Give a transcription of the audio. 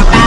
you